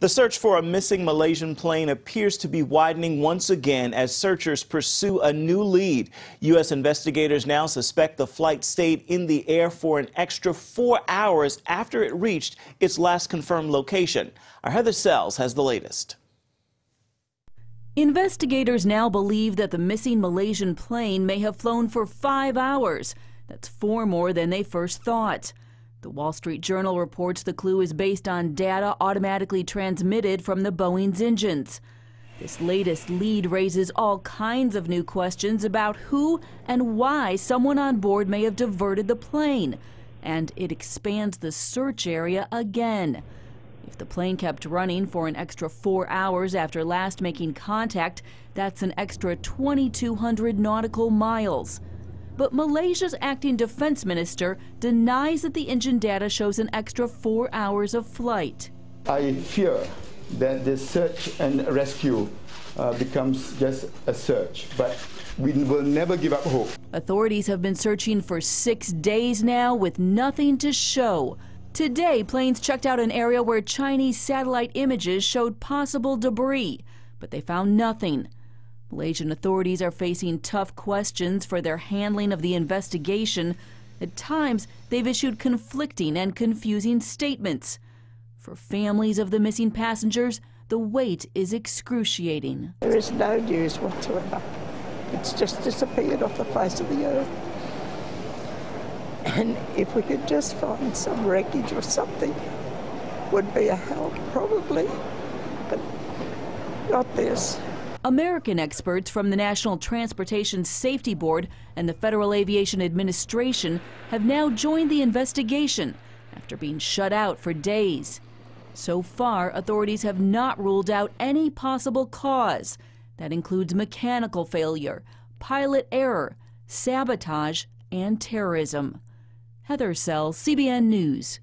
The search for a missing Malaysian plane appears to be widening once again as searchers pursue a new lead. U.S. investigators now suspect the flight stayed in the air for an extra four hours after it reached its last confirmed location. Our Heather Sells has the latest. Investigators now believe that the missing Malaysian plane may have flown for five hours. That's four more than they first thought. The Wall Street Journal reports the clue is based on data automatically transmitted from the Boeing's engines. This latest lead raises all kinds of new questions about who and why someone on board may have diverted the plane. And it expands the search area again. If the plane kept running for an extra four hours after last making contact, that's an extra 2,200 nautical miles. But Malaysia's acting defense minister denies that the engine data shows an extra four hours of flight. I fear that the search and rescue uh, becomes just a search, but we will never give up hope. Authorities have been searching for six days now with nothing to show. Today, planes checked out an area where Chinese satellite images showed possible debris, but they found nothing. Malaysian authorities are facing tough questions for their handling of the investigation. At times, they've issued conflicting and confusing statements. For families of the missing passengers, the wait is excruciating. There is no news whatsoever. It's just disappeared off the face of the earth. And if we could just find some wreckage or something, would be a help, probably. But not this. American experts from the National Transportation Safety Board and the Federal Aviation Administration have now joined the investigation after being shut out for days. So far, authorities have not ruled out any possible cause. That includes mechanical failure, pilot error, sabotage, and terrorism. Heather Sells, CBN News.